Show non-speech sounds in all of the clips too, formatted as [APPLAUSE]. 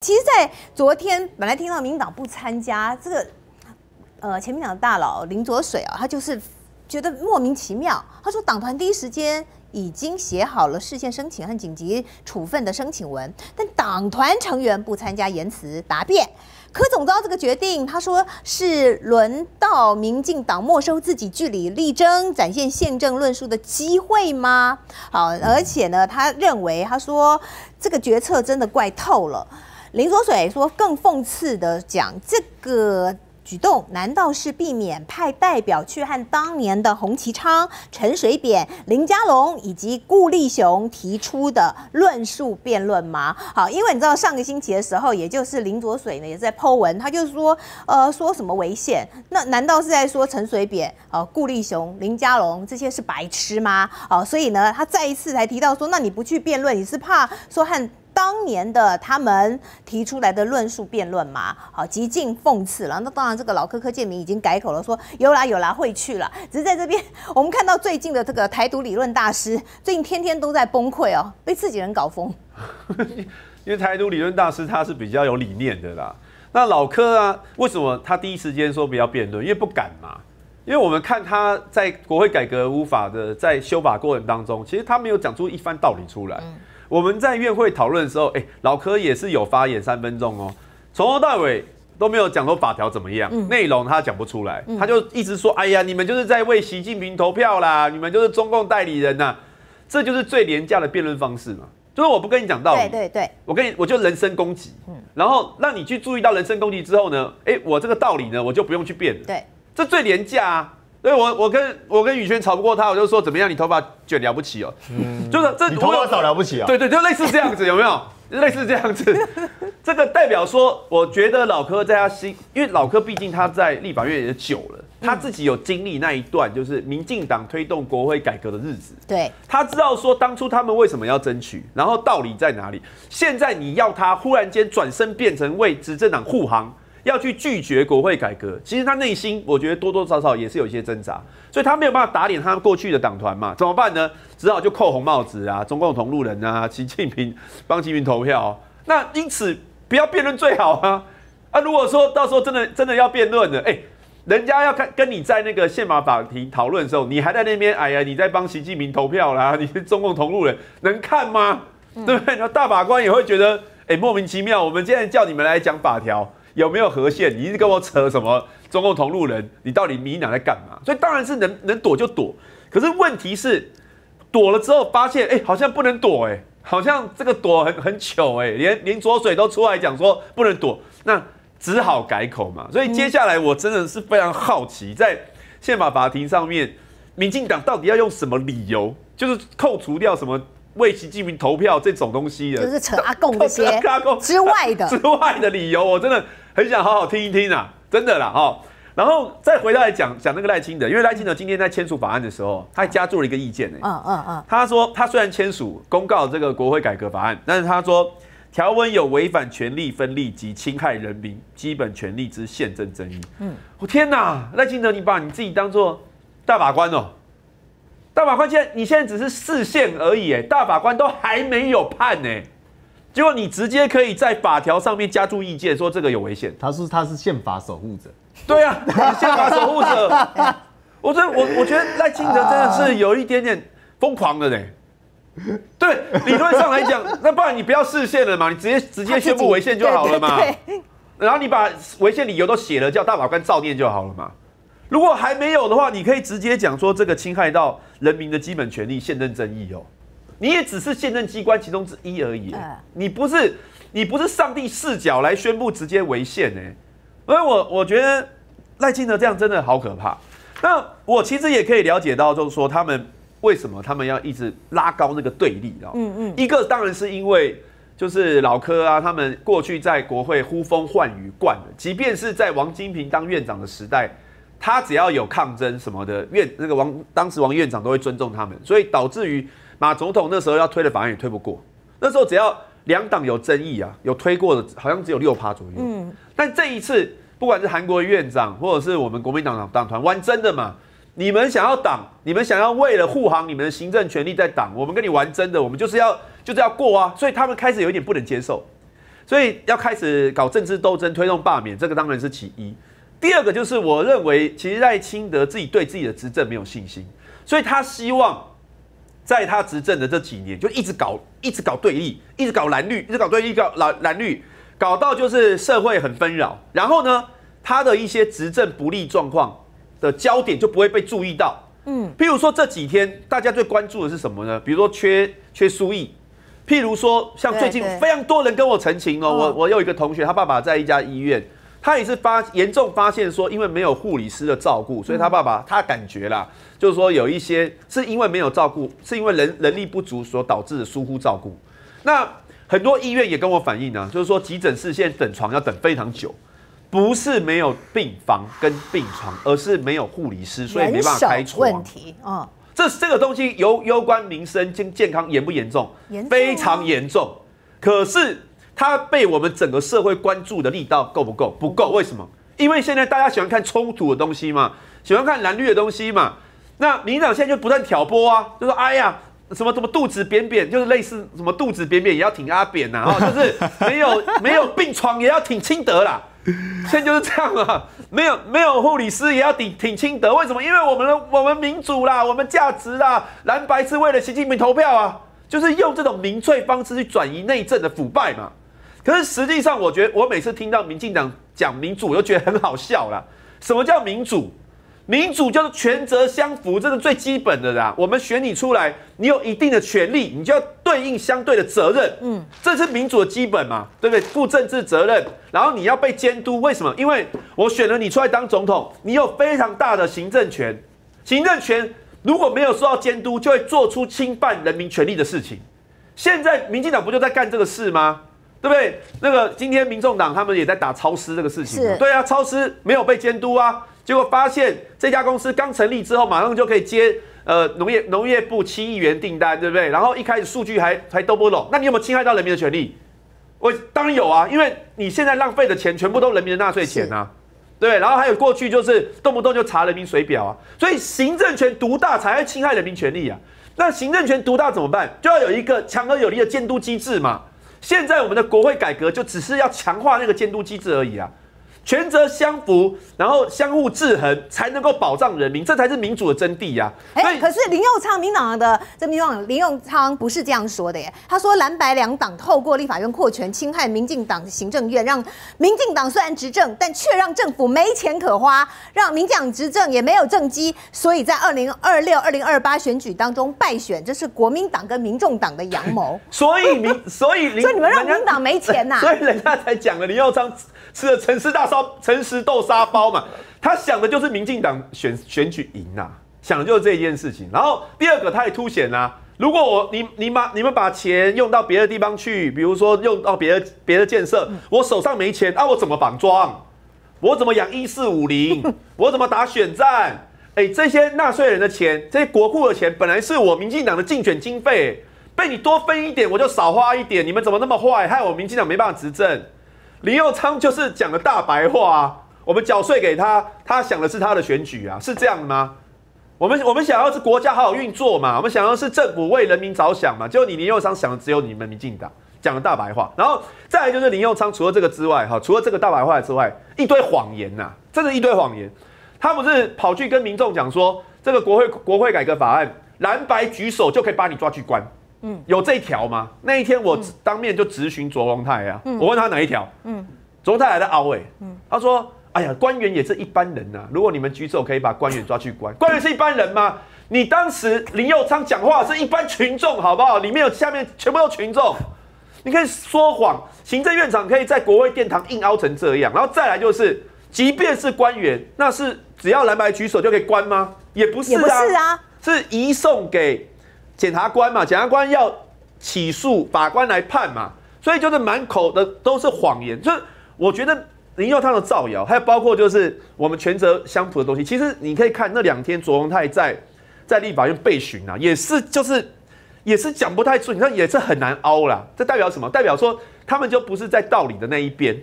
其实，在昨天本来听到民进党不参加这个，呃，前民党大佬林卓水啊，他就是觉得莫名其妙。他说，党团第一时间已经写好了事件申请和紧急处分的申请文，但党团成员不参加言辞答辩。柯总遭这个决定，他说是轮到民进党没收自己据理力争、展现宪政论述的机会吗？好，而且呢，他认为他说这个决策真的怪透了。林卓水说，更讽刺的讲，这个举动难道是避免派代表去和当年的洪其昌、陈水扁、林佳龙以及顾立雄提出的论述辩论吗？好，因为你知道上个星期的时候，也就是林卓水呢也在剖文，他就说，呃，说什么违宪？那难道是在说陈水扁、呃顾立雄、林佳龙这些是白痴吗？哦，所以呢，他再一次才提到说，那你不去辩论，你是怕说和？当年的他们提出来的论述辩论嘛，好，极尽讽刺了。那当然，这个老科科建民已经改口了，说有啦有啦会去了。只是在这边，[LAUGHS] 我们看到最近的这个台独理论大师，最近天天都在崩溃哦，被自己人搞疯。[LAUGHS] 因为台独理论大师他是比较有理念的啦。那老柯啊，为什么他第一时间说不要辩论？因为不敢嘛。因为我们看他在国会改革无法的在修法过程当中，其实他没有讲出一番道理出来。我们在院会讨论的时候，哎，老柯也是有发言三分钟哦，从头到尾都没有讲说法条怎么样，内容他讲不出来，他就一直说，哎呀，你们就是在为习近平投票啦，你们就是中共代理人呐，这就是最廉价的辩论方式嘛，就是我不跟你讲道理，对对对，我跟你我就人身攻击，然后让你去注意到人身攻击之后呢，哎，我这个道理呢，我就不用去辩，对，这最廉价啊。所以我我跟我跟宇轩吵不过他，我就说怎么样？你头发卷了不起哦，嗯，就是这你头发少了不起啊？对对，就类似这样子，有没有？[LAUGHS] 类似这样子，这个代表说，我觉得老柯在他心，因为老柯毕竟他在立法院也久了，他自己有经历那一段，就是民进党推动国会改革的日子，对，他知道说当初他们为什么要争取，然后道理在哪里。现在你要他忽然间转身变成为执政党护航。要去拒绝国会改革，其实他内心我觉得多多少少也是有一些挣扎，所以他没有办法打脸他过去的党团嘛，怎么办呢？只好就扣红帽子啊，中共同路人啊，[LAUGHS] 习近平帮习近平投票，那因此不要辩论最好啊。啊，如果说到时候真的真的要辩论了，哎，人家要看跟你在那个宪法法庭讨论的时候，你还在那边，哎呀，你在帮习近平投票啦，[LAUGHS] 你是中共同路人，能看吗？对不对？那大法官也会觉得，哎，莫名其妙，我们今天叫你们来讲法条。有没有和线？你一直跟我扯什么中共同路人？你到底民党在干嘛？所以当然是能能躲就躲。可是问题是，躲了之后发现，哎，好像不能躲，哎，好像这个躲很很糗，哎，连连左水都出来讲说不能躲，那只好改口嘛。所以接下来我真的是非常好奇，在宪法法庭上面，民进党到底要用什么理由，就是扣除掉什么？为习近平投票这种东西的，就是扯阿贡这些阿贡之外的之外的理由，我真的很想好好听一听啊，真的啦哈。然后再回来讲讲那个赖清德，因为赖清德今天在签署法案的时候，他还加注了一个意见呢。嗯嗯嗯，他说他虽然签署公告这个国会改革法案，但是他说条文有违反权力分立及侵害人民基本权利之宪政争议。嗯，我天哪，赖清德，你把你自己当做大法官哦。大法官现在，你现在只是视线而已，哎，大法官都还没有判呢，结果你直接可以在法条上面加注意见，说这个有违宪。他是他是宪法守护者，对啊，宪法守护者。[LAUGHS] 我这我我觉得赖清德真的是有一点点疯狂的呢。对，理论上来讲，那不然你不要视线了嘛，你直接直接宣布违宪就好了嘛。[LAUGHS] 然后你把违宪理由都写了，叫大法官照念就好了嘛。如果还没有的话，你可以直接讲说这个侵害到人民的基本权利、宪政争议哦。你也只是宪政机关其中之一而已，你不是你不是上帝视角来宣布直接违宪呢。所以我我觉得赖清德这样真的好可怕。那我其实也可以了解到，就是说他们为什么他们要一直拉高那个对立哦。嗯嗯。一个当然是因为就是老柯啊，他们过去在国会呼风唤雨惯了，即便是在王金平当院长的时代。他只要有抗争什么的，院那个王当时王院长都会尊重他们，所以导致于马总统那时候要推的法案也推不过。那时候只要两党有争议啊，有推过的，好像只有六趴左右。嗯。但这一次，不管是韩国院长或者是我们国民党党党团，玩真的嘛？你们想要党，你们想要为了护航你们的行政权力在党，我们跟你玩真的，我们就是要就是要过啊！所以他们开始有一点不能接受。所以要开始搞政治斗争，推动罢免，这个当然是其一。第二个就是我认为，其实赖清德自己对自己的执政没有信心，所以他希望在他执政的这几年，就一直搞，一直搞对立，一直搞蓝绿，一直搞对立，搞蓝蓝绿，搞到就是社会很纷扰。然后呢，他的一些执政不利状况的焦点就不会被注意到。嗯，譬如说这几天大家最关注的是什么呢？比如说缺缺输液。譬如说，像最近非常多人跟我澄清哦，我我有一个同学，他爸爸在一家医院，他也是发严重发现说，因为没有护理师的照顾，所以他爸爸他感觉啦，就是说有一些是因为没有照顾，是因为人人力不足所导致的疏忽照顾。那很多医院也跟我反映呢，就是说急诊室现在等床要等非常久，不是没有病房跟病床，而是没有护理师，所以没办法开床。问题啊。这这个东西有攸关民生健健康严不严重？非常严重。可是它被我们整个社会关注的力道够不够？不够。为什么？因为现在大家喜欢看冲突的东西嘛，喜欢看蓝绿的东西嘛。那民党现在就不断挑拨啊，就说哎呀，什么什么肚子扁扁，就是类似什么肚子扁扁也要挺阿扁呐，哦，就是没有 [LAUGHS] 没有病床也要挺清德啦。现在就是这样啊，没有没有护理师也要挺挺清德，为什么？因为我们的我们民主啦，我们价值啦，蓝白是为了习近平投票啊，就是用这种民粹方式去转移内政的腐败嘛。可是实际上，我觉得我每次听到民进党讲民主，我就觉得很好笑啦。什么叫民主？民主就是权责相符，这是最基本的啦。我们选你出来，你有一定的权利，你就要对应相对的责任。嗯，这是民主的基本嘛，对不对？负政治责任，然后你要被监督。为什么？因为我选了你出来当总统，你有非常大的行政权。行政权如果没有受到监督，就会做出侵犯人民权利的事情。现在民进党不就在干这个事吗？对不对？那个今天民众党他们也在打超市这个事情。对啊，超市没有被监督啊。结果发现这家公司刚成立之后，马上就可以接呃农业农业部七亿元订单，对不对？然后一开始数据还还都不拢，那你有没有侵害到人民的权利？我当然有啊，因为你现在浪费的钱全部都人民的纳税钱啊，对。然后还有过去就是动不动就查人民水表啊，所以行政权独大才会侵害人民权利啊。那行政权独大怎么办？就要有一个强而有力的监督机制嘛。现在我们的国会改革就只是要强化那个监督机制而已啊。权责相符，然后相互制衡，才能够保障人民，这才是民主的真谛呀。哎，可是林佑昌，民党的这民党林佑昌不是这样说的耶。他说蓝白两党透过立法院扩权，侵害民进党行政院，让民进党虽然执政，但却让政府没钱可花，让民进党执政也没有政绩，所以在二零二六、二零二八选举当中败选，这是国民党跟民众党的阳谋。[LAUGHS] 所以民，所以所以你们让民党没钱呐？所以人家才讲了林佑昌。吃了诚实大烧、诚实豆沙包嘛，他想的就是民进党选选举赢啊，想的就是这一件事情。然后第二个，他也凸显啊，如果我你你把你们把钱用到别的地方去，比如说用到别的别的建设，我手上没钱啊，我怎么绑桩？我怎么养一四五零？我怎么打选战？哎，这些纳税人的钱，这些国库的钱，本来是我民进党的竞选经费，被你多分一点，我就少花一点。你们怎么那么坏，害我民进党没办法执政？林佑昌就是讲的大白话啊，我们缴税给他，他想的是他的选举啊，是这样的吗？我们我们想要是国家好好运作嘛，我们想要是政府为人民着想嘛，就你林佑昌想的只有你们民进党讲的大白话，然后再来就是林佑昌除了这个之外，哈，除了这个大白话之外，一堆谎言呐，真的一堆谎言。他不是跑去跟民众讲说，这个国会国会改革法案蓝白举手就可以把你抓去关。嗯，有这一条吗？那一天我当面就质询卓荣泰啊，我问他哪一条？嗯，卓荣泰还在凹哎，嗯，他说：“哎呀，官员也是一般人呐，如果你们举手可以把官员抓去关，官员是一般人吗？你当时林佑昌讲话是一般群众，好不好？里面有下面全部都群众，你可以说谎，行政院长可以在国会殿堂硬凹成这样，然后再来就是，即便是官员，那是只要蓝白举手就可以关吗？也不是啊，是移送给。”检察官嘛，检察官要起诉法官来判嘛，所以就是满口的都是谎言。就是我觉得林佑昌的造谣，还有包括就是我们权责相符的东西。其实你可以看那两天卓荣泰在在立法院被询啊，也是就是也是讲不太出，那也是很难凹啦。这代表什么？代表说他们就不是在道理的那一边。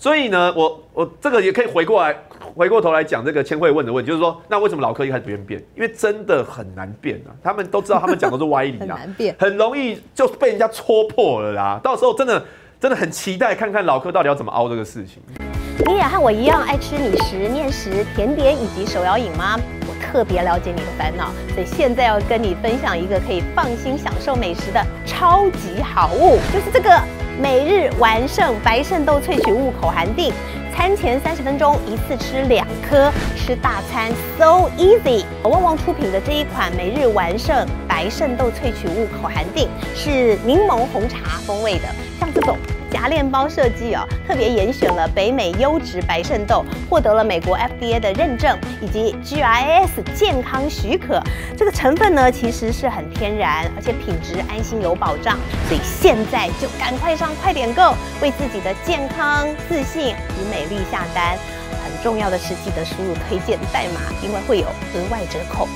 所以呢，我我这个也可以回过来。回过头来讲这个千惠问的问题，就是说，那为什么老柯一开始不愿变？因为真的很难变啊！他们都知道，他们讲的是歪理啊，[LAUGHS] 很难变，很容易就被人家戳破了啦。到时候真的真的很期待看看老柯到底要怎么凹这个事情。你也和我一样爱吃米食、面食、甜点以及手摇饮吗？我特别了解你的烦恼，所以现在要跟你分享一个可以放心享受美食的超级好物，就是这个每日完胜白肾豆萃取物口含定。餐前三十分钟一次吃两颗，吃大餐 so easy。旺旺出品的这一款每日完胜白肾豆萃取物口含定是柠檬红茶风味的，像这种。夹链包设计哦，特别严选了北美优质白肾豆，获得了美国 FDA 的认证以及 GIS 健康许可。这个成分呢，其实是很天然，而且品质安心有保障。所以现在就赶快上快点购，为自己的健康、自信与美丽下单。很重要的是，记得输入推荐代码，因为会有额外折扣。